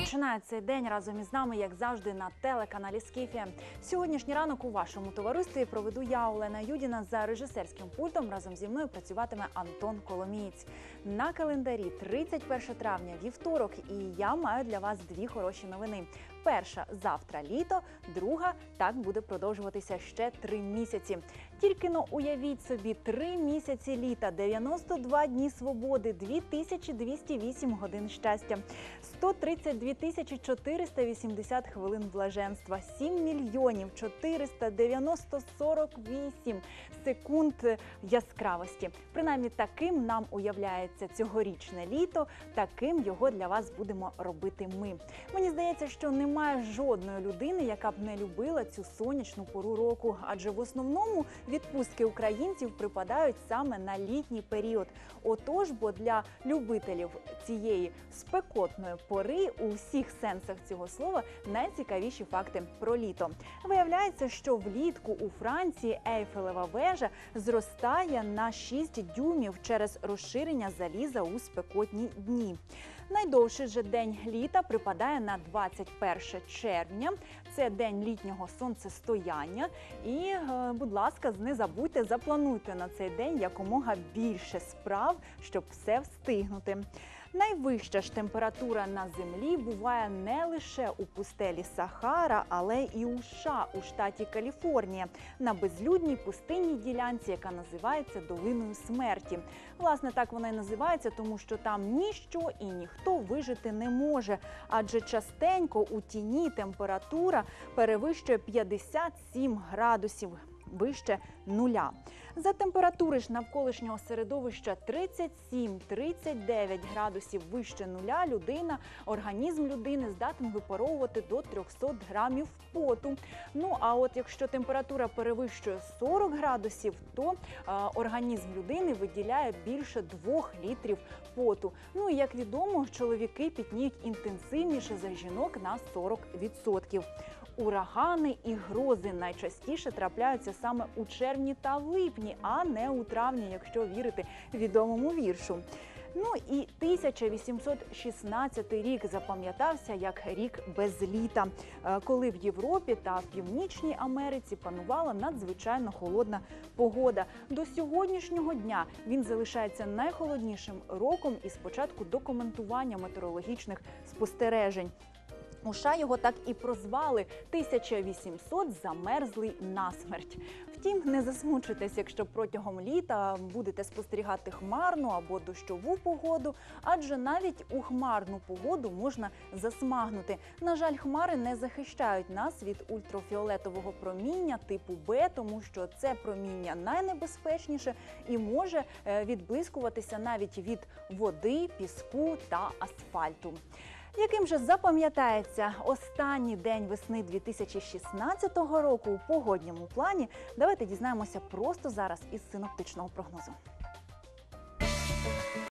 Починає цей день разом із нами, як завжди, на телеканалі Скіфія. Сьогоднішній ранок у вашому товаристві проведу я, Олена Юдіна, за режисерським пультом. Разом зі мною працюватиме Антон Коломієць. На календарі 31 травня, вівторок, і я маю для вас дві хороші новини. Перша завтра літо, друга так буде продовжуватися ще три місяці. Тільки но уявіть собі, три місяці літа, 92 дні свободи, 2208 годин щастя, 132 тисячі 480 хвилин блаженства, 7 мільйонів 490 48 секунд яскравості. Принаймні таким нам уявляється цьогорічне літо, таким його для вас будемо робити ми. Мені здається, що немає жодної людини, яка б не любила цю сонячну пору року, адже в основному відпустки українців припадають саме на літній період. Отож, бо для любителів цієї спекотної пори у всіх сенсах цього слова найцікавіші факти про літо. Виявляється, що влітку у Франції Ейфелева вежа зростає на 6 дюймів через розширення заліза у спекотні дні. Найдовший же день літа припадає на 21 червня. Це день літнього сонцестояння. І, е, будь ласка, не забудьте, заплануйте на цей день якомога більше справ, щоб все встигнути. Найвища ж температура на землі буває не лише у пустелі Сахара, але і у США у штаті Каліфорнія на безлюдній пустинній ділянці, яка називається Долиною смерті. Власне, так вона і називається, тому що там ніщо і ніхто вижити не може, адже частенько у тіні температура перевищує 57 градусів. Вище нуля. За температури ж навколишнього середовища 37-39 градусів вище нуля людина, організм людини здатен випаровувати до 300 грамів поту. Ну а от якщо температура перевищує 40 градусів, то е, організм людини виділяє більше 2 літрів поту. Ну і як відомо, чоловіки пітніють інтенсивніше за жінок на 40%. Урагани і грози найчастіше трапляються саме у червні та липні, а не у травні, якщо вірити відомому віршу. Ну і 1816 рік запам'ятався як рік без літа, е, коли в Європі та в Північній Америці панувала надзвичайно холодна погода. До сьогоднішнього дня він залишається найхолоднішим роком із початку документування метеорологічних спостережень. У США його так і прозвали 1800 замерзлий насмерть. Втім, не засмучуйтесь, якщо протягом літа будете спостерігати хмарну або дощову погоду, адже навіть у хмарну погоду можна засмагнути. На жаль, хмари не захищають нас від ультрафіолетового проміння типу Б, тому що це проміння найнебезпечніше і може е, відблискуватися навіть від води, піску та асфальту. Яким же запам'ятається останній день весни 2016 року у погодньому плані? Давайте дізнаємося просто зараз із синоптичного прогнозу.